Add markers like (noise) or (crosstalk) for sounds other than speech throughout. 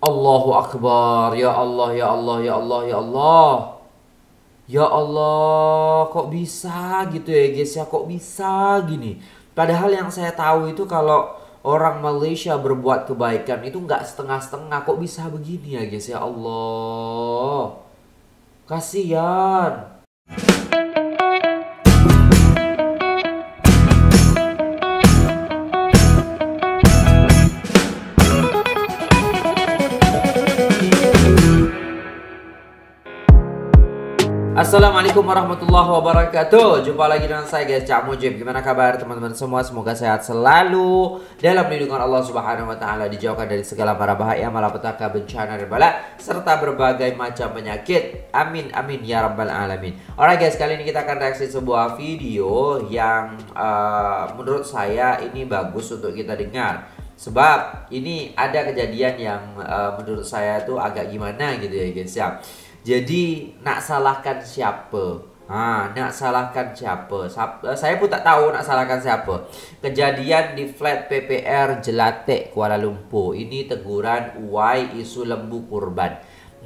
Allahu Akbar. Ya Allah, ya Allah, ya Allah, ya Allah. Ya Allah, kok bisa gitu ya guys ya? Kok bisa gini? Padahal yang saya tahu itu kalau orang Malaysia berbuat kebaikan itu nggak setengah-setengah. Kok bisa begini ya guys ya Allah? Kasihan. Assalamualaikum warahmatullahi wabarakatuh. Jumpa lagi dengan saya guys Cak Mujib. Gimana kabar teman-teman semua? Semoga sehat selalu Dalam lindungan Allah subhanahu wa ta'ala Dijauhkan dari segala para bahaya Malapetaka bencana dan bala Serta berbagai macam penyakit. Amin amin ya rabbal alamin. Alright guys kali ini kita akan reaksi sebuah video Yang uh, menurut saya ini bagus untuk kita dengar. Sebab ini ada kejadian yang uh, menurut saya tuh agak gimana gitu ya guys ya jadi nak salahkan siapa? Ha, nak salahkan siapa? Saya pun tak tahu nak salahkan siapa. Kejadian di flat PPR Jelatek Kuala Lumpur. Ini teguran Y isu lembu kurban.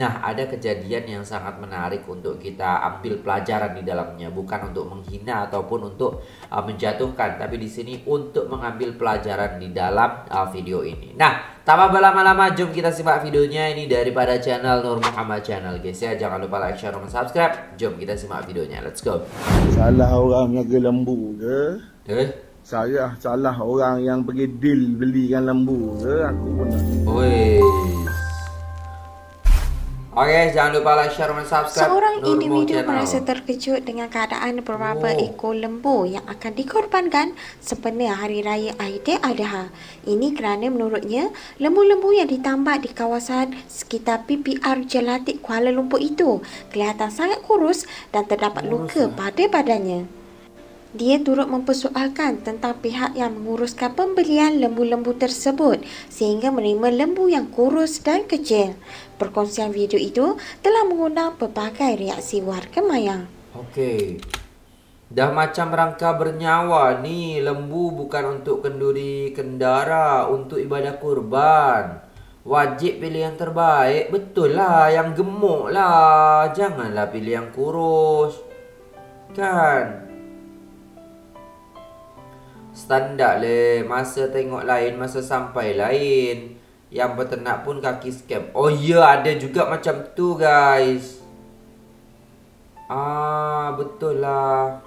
Nah, ada kejadian yang sangat menarik untuk kita ambil pelajaran di dalamnya, bukan untuk menghina ataupun untuk uh, menjatuhkan, tapi di sini untuk mengambil pelajaran di dalam uh, video ini. Nah, tanpa berlama-lama, jom kita simak videonya ini daripada channel Nur Muhammad Channel, guys ya. Jangan lupa like, share, dan subscribe. Jom kita simak videonya. Let's go. Salah orang jaga lembu ke? Eh? Saya salah orang yang pergi deal belikan lembu ke? Aku pun Oi. Oke, jangan lupa like, share, dan subscribe. Seorang Nurmo individu Channel. merasa terkejut dengan keadaan beberapa Oh. ekor lembu yang akan dikorbankan sempena Hari Raya Aidiladha. Ini kerana menurutnya, lembu-lembu yang ditambak di kawasan sekitar PPR Jelatik Kuala Lumpur itu kelihatan sangat kurus dan terdapat luka pada badannya. Dia turut mempersoalkan tentang pihak yang menguruskan pembelian lembu-lembu tersebut sehingga menerima lembu yang kurus dan kecil. Perkongsian video itu telah mengundang pelbagai reaksi warga maya. Okey. Dah macam rangka bernyawa ni lembu bukan untuk kenduri kendara untuk ibadah kurban. Wajib pilih yang terbaik. Betul lah yang gemuk lah. Janganlah pilih yang kurus. Kan? Standard le. Masa tengok lain, masa sampai lain. Yang berternak pun kaki scam. Oh ya, ada juga macam tu guys. Ah, betul lah.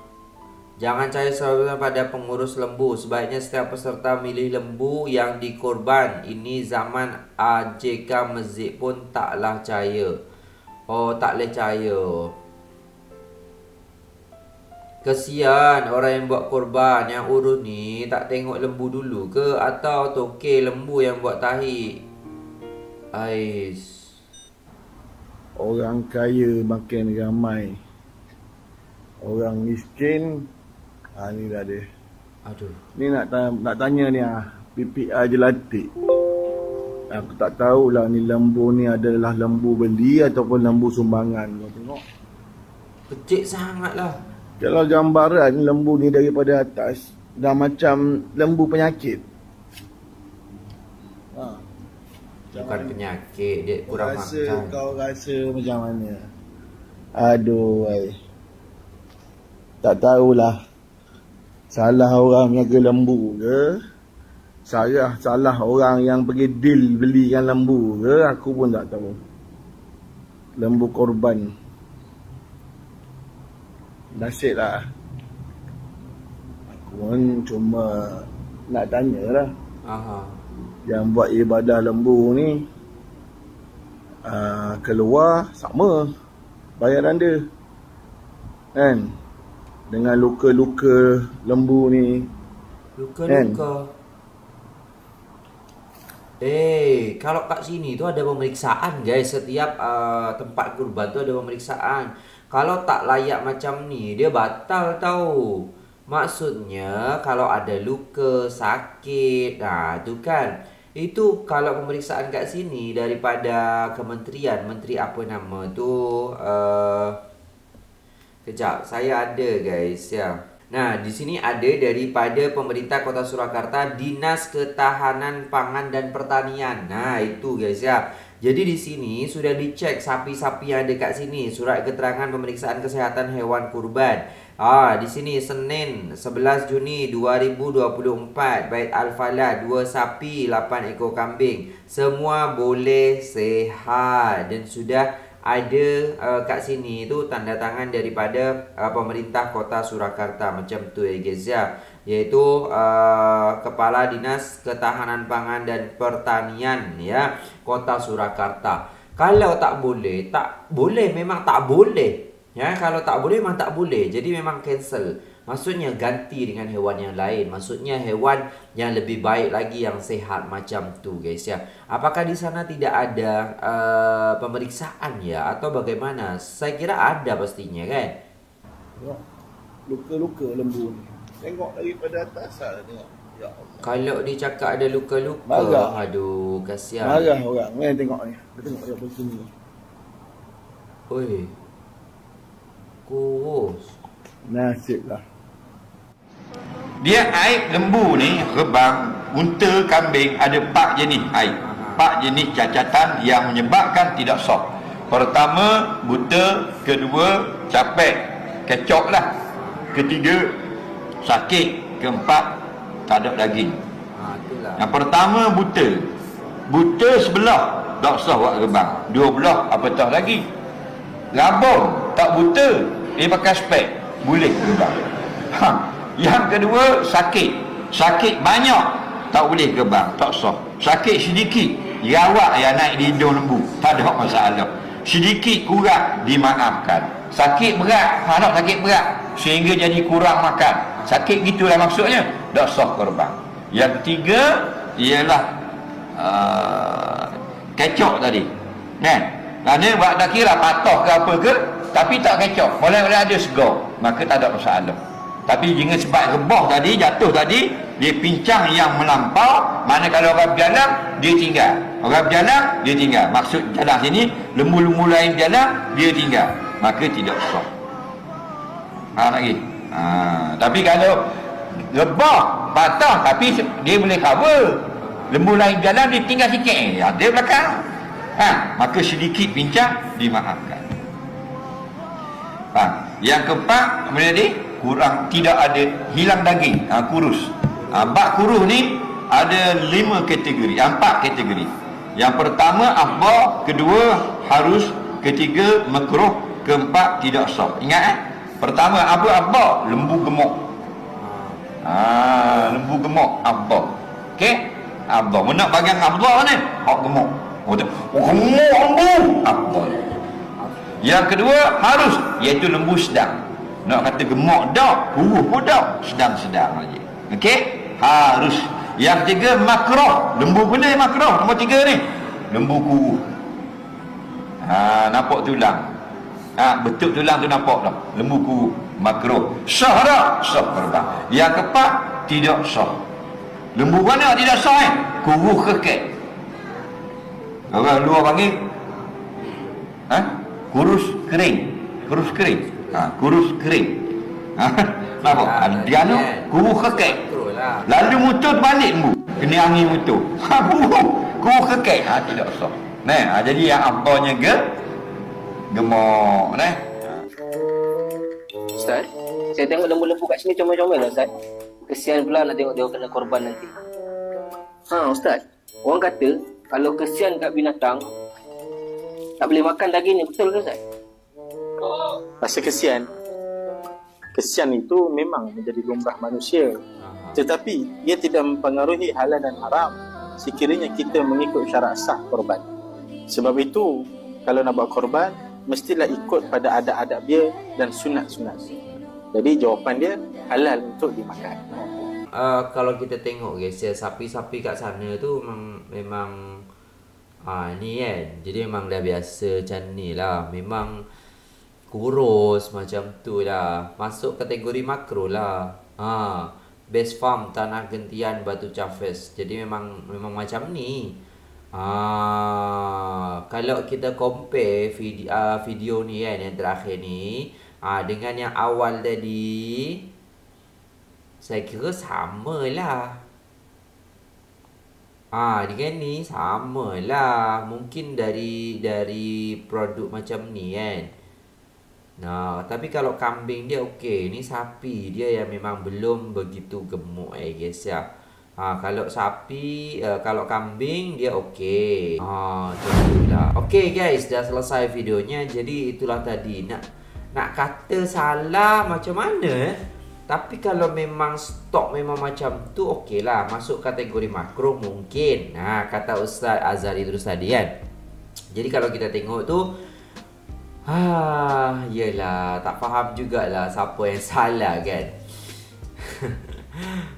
Jangan percaya selalu pada pengurus lembu. Sebaiknya setiap peserta milih lembu yang dikorban. Ini zaman AJK Masjid pun taklah percaya. Oh, tak boleh percaya. Kesian orang yang buat korban Yang urus ni tak tengok lembu dulu ke Atau tokek lembu yang buat tahi Ais Orang kaya makin ramai. Orang miskin ha, ni dah dia. Aduh Ni nak ta- nak tanya ni ah, PPR Jelatik. Aku tak tahulah ni lembu ni adalah lembu beli ataupun lembu sumbangan. Kau tengok. Kecil sangat lah Kalau gambaran lembu ni daripada atas dah macam lembu penyakit. Ha. Bukan penyakit Dia Kau kurang rasa makan kau rasa macam mana? Aduh, ay. Tak tahulah. Salah orang jaga lembu ke? Saya salah orang yang pergi deal belikan lembu ke? Aku pun tak tahu. Lembu korban. Nasib lah. Aku pun cuma nak tanya lah. Aha. yang buat ibadah lembu ni uh, keluar sama bayaran dia. Kan? Dengan luka-luka lembu ni. Luka-luka. Eh, kalau kat sini tu ada pemeriksaan guys. Setiap uh, tempat kurban tu ada pemeriksaan Kalau tak layak macam ni Dia batal tau Maksudnya kalau ada luka, sakit Nah tu kan Itu kalau pemeriksaan kat sini Daripada kementerian Menteri apa nama tu uh, Kejap, saya ada guys ya. Nah, di sini ada daripada pemerintah Kota Surakarta Dinas Ketahanan Pangan dan Pertanian. Nah, itu guys ya. Jadi di sini sudah dicek sapi-sapi yang ada kat sini, surat keterangan pemeriksaan kesehatan hewan kurban. Ah, di sini Senin 11 Juni 2024 Bait Al-Falah 2 sapi 8 ekor kambing. Semua boleh sehat. Dan sudah ada uh, kat sini tu tanda tangan daripada uh, pemerintah kota Surakarta. Macam tu ya ya iaitu uh, kepala dinas ketahanan pangan dan pertanian ya kota Surakarta kalau tak boleh tak boleh memang tak boleh Ya, kalau tak boleh memang tak boleh. Jadi memang cancel. Maksudnya ganti dengan hewan yang lain. Maksudnya hewan yang lebih baik lagi yang sehat macam tu guys ya. Apakah di sana tidak ada uh, pemeriksaan ya atau bagaimana? Saya kira ada pastinya kan. Luka-luka lembu ni. Tengok daripada atas lah tengok. Ya Allah. Kalau dia cakap ada luka-luka, Marah. aduh kasihan. Marah orang. Ni tengok ni. Dia tengok dia macam ni. Oi. Kurus. Nasib lah. Dia aib lembu ni, rebang, unta, kambing ada empat jenis aib. Empat jenis cacatan yang menyebabkan tidak sah. Pertama, buta. Kedua, capek. Kecok lah. Ketiga, sakit. Keempat, tak ada daging. Ha itulah. Yang pertama, buta. Buta sebelah, tak sah buat rebang. Dua belah, apatah lagi. Rabong, tak buta. Dia pakai spek. Boleh rebang. Ha. Yang kedua, sakit. Sakit banyak. Tak boleh gebang. Tak sah. Sakit sedikit. Rawak yang naik di hidung lembu. Tak ada masalah. Sedikit kurang dimaafkan. Sakit berat. Ha, nak sakit berat. Sehingga jadi kurang makan. Sakit gitulah maksudnya. Tak sah korban. Yang ketiga, ialah uh, kecok tadi. Kan? Kerana buat tak kira patah ke apa ke, tapi tak kecok. Boleh-boleh ada segar. Maka tak ada masalah. Tapi jika sebab rebah tadi, jatuh tadi, dia pincang yang melampau, mana kalau orang berjalan, dia tinggal. Orang berjalan, dia tinggal. Maksud jalan sini, lembu-lembu lain berjalan, dia tinggal. Maka tidak sah. Ha lagi. Ha, tapi kalau rebah, patah, tapi dia boleh cover. Lembu lain berjalan, dia tinggal sikit. Eh, ada belakang. Ha, maka sedikit pincang, dimaafkan. Ha, yang keempat, apa tadi? Kurang, tidak ada, hilang daging, ha, kurus. Ha, bak kurus ni ada lima kategori, empat kategori. Yang pertama, apa? Kedua, harus. Ketiga, makruh. Keempat, tidak sah. Ingat eh? Pertama, apa? Apa? Lembu gemuk. Ha, lembu gemuk, apa? Okey? Apa? Menak bagian apa ni? Hak gemuk. Oh, oh gemuk lembu. Apa? Yang kedua harus iaitu lembu sedang. Nak kata gemuk dak, kuruh pun dak, sedang-sedang aja. Okey? Harus. Yang ketiga makruh. Lembu benda yang makruh. Nombor tiga ni. Lembu kuruh. Ha, nampak tulang. Ha, betul tulang tu nampak dah. Lembu kuruh. Makruh. Sah tak? Sah korban. Yang keempat, tidak sah. Lembu mana tidak sah eh? Kuruh kekek. Orang luar panggil ha? kurus kering kurus kering ha, kurus kering ha, (laughs) nampak ha, dia ni kurus kekek Betul lah. lalu mutur balik lembu kena angin mutur (laughs) ha, kurus kekek ha, tidak sah nah, ha, jadi yang abahnya ge gemuk nah. Ustaz, saya tengok lembu-lembu kat sini comel-comel lah Ustaz. Kesian pula nak tengok dia kena korban nanti. Ha Ustaz, orang kata kalau kesian kat binatang tak boleh makan daging ni, betul ke Ustaz? Rasa kesian Kesian itu memang menjadi lumrah manusia Tetapi ia tidak mempengaruhi halal dan haram Sekiranya kita mengikut syarat sah korban Sebab itu Kalau nak buat korban Mestilah ikut pada adab-adab dia Dan sunat-sunat Jadi jawapan dia halal untuk dimakan uh, kalau kita tengok guys ya sapi-sapi kat sana tu memang memang ah ni kan. Jadi memang dah biasa macam ni lah. Memang kurus macam tu lah. Masuk kategori makro lah. Ha. Best farm tanah gentian Batu Cafes. Jadi memang memang macam ni. Ah, kalau kita compare video, uh, video ni kan yang terakhir ni ah dengan yang awal tadi saya kira sama lah. Ah, dengan ni sama lah. Mungkin dari dari produk macam ni kan. Nah, tapi kalau kambing dia okey. Ni sapi dia yang memang belum begitu gemuk eh guys ya. Ha, kalau sapi, uh, kalau kambing dia okey. Ha, itulah. Okey guys, dah selesai videonya. Jadi itulah tadi nak nak kata salah macam mana eh? Tapi kalau memang stok memang macam tu okey lah Masuk kategori makro mungkin ha, Kata Ustaz Azhari terus tadi kan Jadi kalau kita tengok tu ha, Yelah tak faham jugalah siapa yang (laughs) salah kan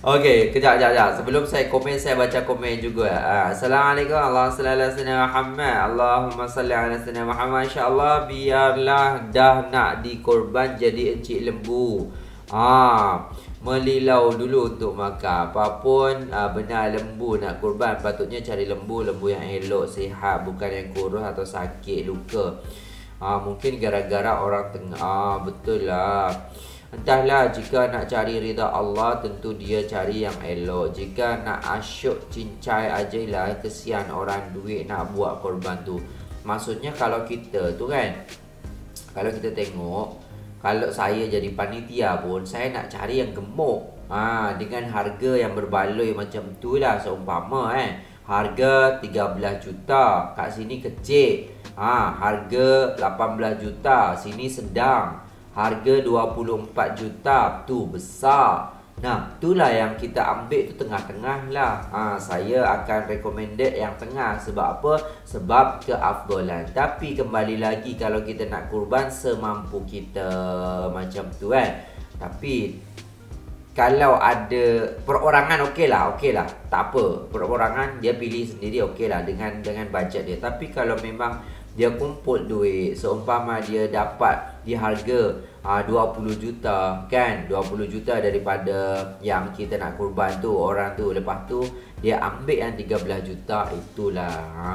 Okey, kejap, kejap, kejap. Sebelum saya komen, saya baca komen juga. Uh, Assalamualaikum. Allah sallallahu Muhammad. Allahumma salli ala sayyidina Muhammad. InsyaAllah biarlah dah nak dikorban jadi encik lembu. Ah, melilau dulu untuk makan. Apapun ah, benda lembu nak kurban, patutnya cari lembu, lembu yang elok, sihat, bukan yang kurus atau sakit, luka. Ah, mungkin gara-gara orang tengah. Ah, betul lah. Entahlah jika nak cari rida Allah tentu dia cari yang elok. Jika nak asyuk cincai aja lah kesian orang duit nak buat korban tu. Maksudnya kalau kita tu kan kalau kita tengok kalau saya jadi panitia pun saya nak cari yang gemuk ha, dengan harga yang berbaloi macam tu lah seumpama eh harga 13 juta kat sini kecil ha, harga 18 juta sini sedang harga 24 juta tu besar Nah, itulah yang kita ambil tu tengah-tengah lah. Ha, saya akan recommended yang tengah. Sebab apa? Sebab keafdolan. Tapi kembali lagi kalau kita nak kurban semampu kita macam tu kan. Tapi kalau ada perorangan okey lah, okey lah. Tak apa. Perorangan dia pilih sendiri okey lah dengan dengan bajet dia. Tapi kalau memang dia kumpul duit seumpama dia dapat di harga uh, 20 juta kan? 20 juta daripada yang kita nak kurban tu orang tu. Lepas tu dia ambil yang 13 juta itulah. Ha,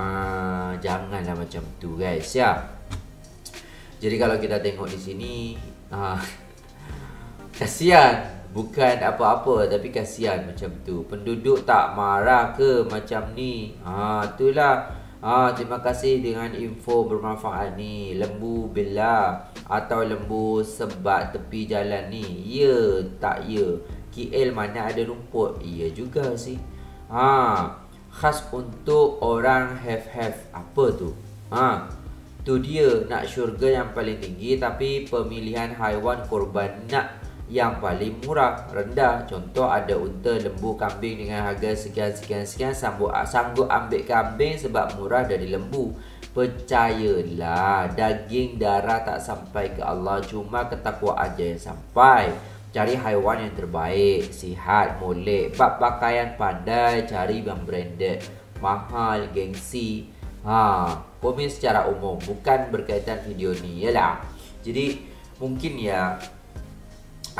janganlah macam tu guys ya. Jadi kalau kita tengok di sini uh, (laughs) kasihan. Bukan apa-apa tapi kasihan macam tu. Penduduk tak marah ke macam ni? Ha itulah Ah, terima kasih dengan info bermanfaat ni. Lembu bila atau lembu sebat tepi jalan ni. Ya, tak ya. KL mana ada rumput? Ya juga sih. Ha, khas untuk orang have-have. Apa tu? Ha, tu dia nak syurga yang paling tinggi tapi pemilihan haiwan korban nak yang paling murah, rendah. Contoh ada unta, lembu, kambing dengan harga sekian-sekian-sekian sanggup, sanggup ambil kambing sebab murah dari lembu. Percayalah, daging darah tak sampai ke Allah, cuma ketakwaan aja yang sampai. Cari haiwan yang terbaik, sihat, molek, bab pakaian pandai, cari yang branded, mahal, gengsi. Ha, komen secara umum, bukan berkaitan video ni, yalah. Jadi, mungkin ya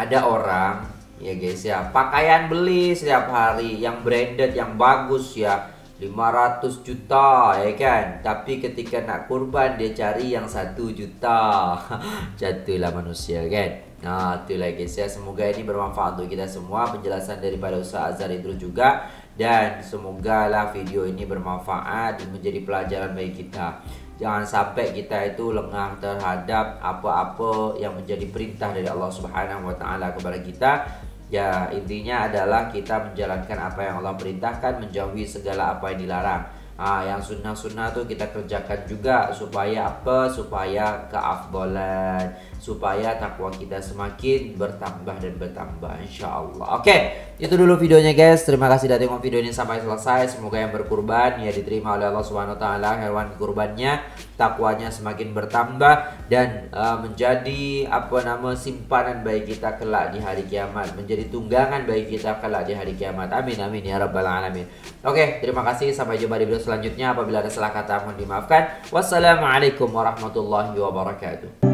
ada orang ya guys ya pakaian beli setiap hari yang branded yang bagus ya 500 juta ya kan? Tapi ketika nak kurban dia cari yang 1 juta. (laughs) Jatuhlah manusia kan? Nah itulah guys ya semoga ini bermanfaat untuk kita semua penjelasan daripada Ustaz Azhar Idrus juga. Dan semoga lah video ini bermanfaat dan menjadi pelajaran bagi kita Jangan sampai kita itu lengah terhadap apa-apa yang menjadi perintah dari Allah Subhanahu wa taala kepada kita. Ya, intinya adalah kita menjalankan apa yang Allah perintahkan, menjauhi segala apa yang dilarang. Ah, yang sunnah-sunnah tu kita kerjakan juga supaya apa? Supaya keafdalan, supaya takwa kita semakin bertambah dan bertambah insyaallah. Oke, itu dulu videonya guys. Terima kasih sudah tengok video ini sampai selesai. Semoga yang berkurban ya diterima oleh Allah Subhanahu wa taala hewan kurbannya, takwanya semakin bertambah dan uh, menjadi apa nama simpanan bagi kita kelak di hari kiamat, menjadi tunggangan bagi kita kelak di hari kiamat. Amin amin ya rabbal alamin. Oke, terima kasih sampai jumpa di video selanjutnya apabila ada salah kata mohon dimaafkan. Wassalamualaikum warahmatullahi wabarakatuh